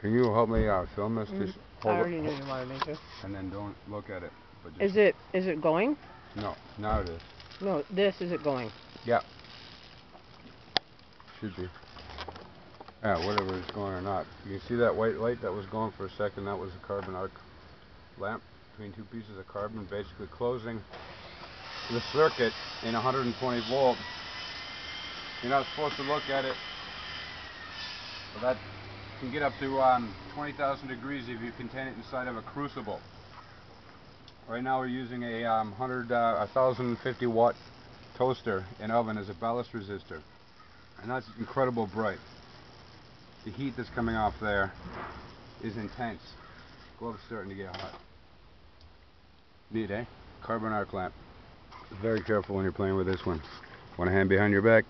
Can you help me uh, film this? Mm, Just I already it knew you wanted me to. and then don't look at it. But just, Is it is it going? No, now it is. No, this is it going. Yeah. Should be. Yeah, whatever is going or not. You see that white light that was going for a second? That was a carbon arc lamp between two pieces of carbon, basically closing the circuit in 120 volt. You're not supposed to look at it. But that can get up to um, 20,000 degrees if you contain it inside of a crucible. Right now we're using a um, 100, uh, 1050 watt toaster and oven as a ballast resistor. And that's incredible bright. The heat that's coming off there is intense. Glove's starting to get hot. Neat, eh? Carbon arc lamp. Very careful when you're playing with this one. Want a hand behind your back?